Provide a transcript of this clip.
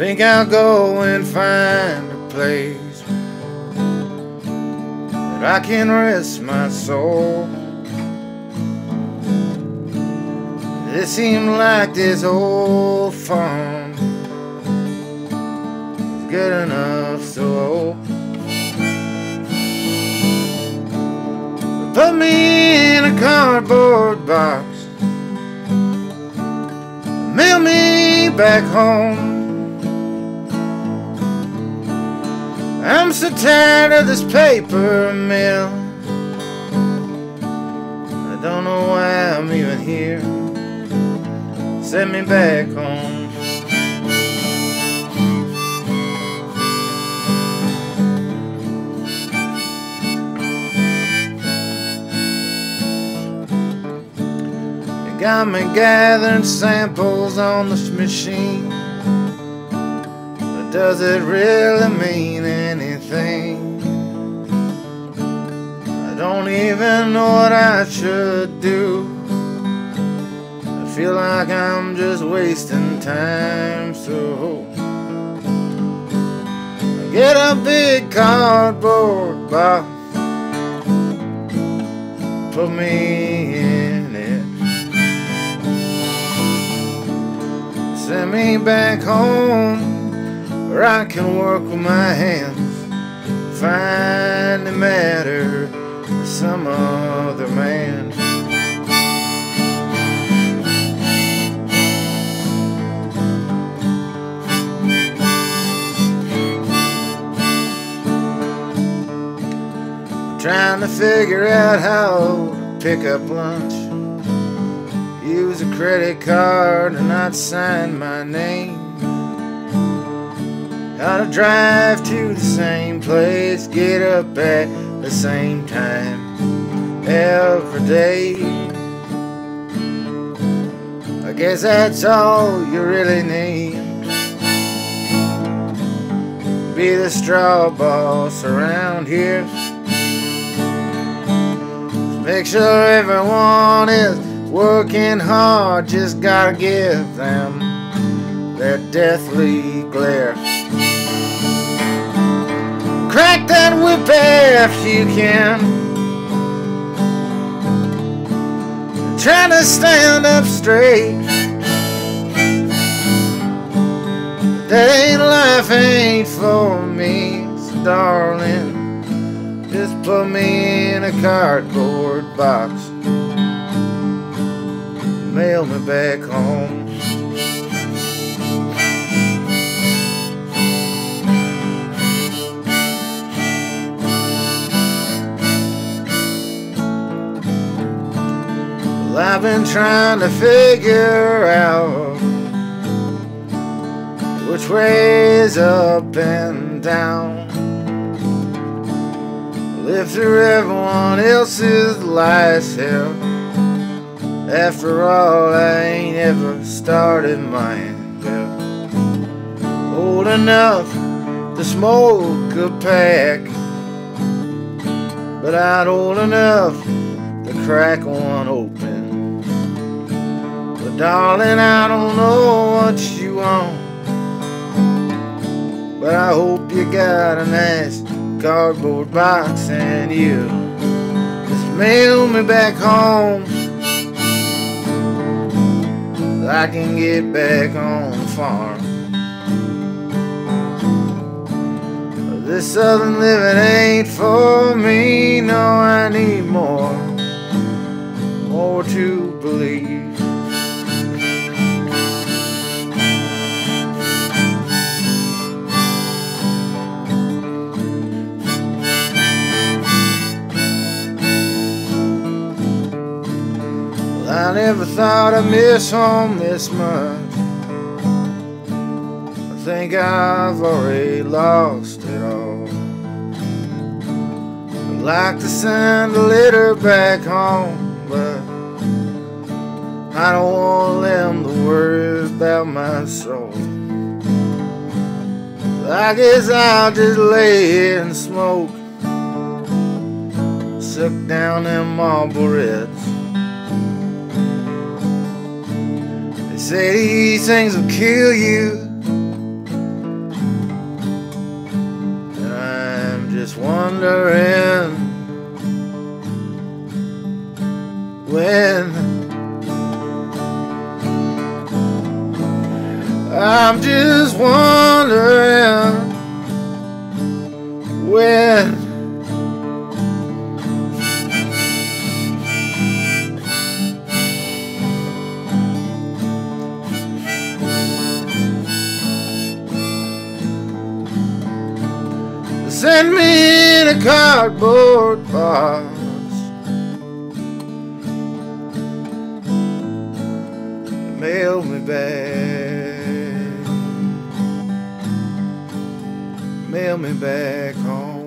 think I'll go and find a place that I can rest my soul. It seemed like this old farm is good enough, so put me in a cardboard box, mail me back home. I'm so tired of this paper mill. I don't know why I'm even here. Send me back home. You got me gathering samples on this machine. But does it really mean anything? I don't even know what I should do. I feel like I'm just wasting time, so. I get a big cardboard box, put me in it, send me back home where I can work with my hands, find matter to some other man. Trying to figure out how to pick up lunch. Use a credit card and not sign my name. To drive to the same place, get up at the same time every day. I guess that's all you really need. Be the straw boss around here. Make sure everyone is working hard, just gotta give them their deathly glare. Crack that whip if you can. Try to stand up straight. Ain't life ain't for me, so darling. Just put me in a cardboard box. Mail me back home. Well, I've been trying to figure out which way is up and down. Live through everyone else's life's hell. After all, I ain't ever started mine. Well, old enough to smoke a pack, but not old enough to crack one open. Darling, I don't know what you want, but I hope you got a nice cardboard box and you just mail me back home. so I can get back on the farm. This southern living ain't for me. No, I need more, more to I never thought I'd miss home this much. I think I've already lost it all. I'd like to send a letter back home, but I don't want them to worry about my soul. So I guess I'll just lay here and smoke, suck down them Marlboro Reds. Say these things will kill you. And I'm just wondering when. I'm just wondering when Send me in a cardboard box. Mail me back. Mail me back home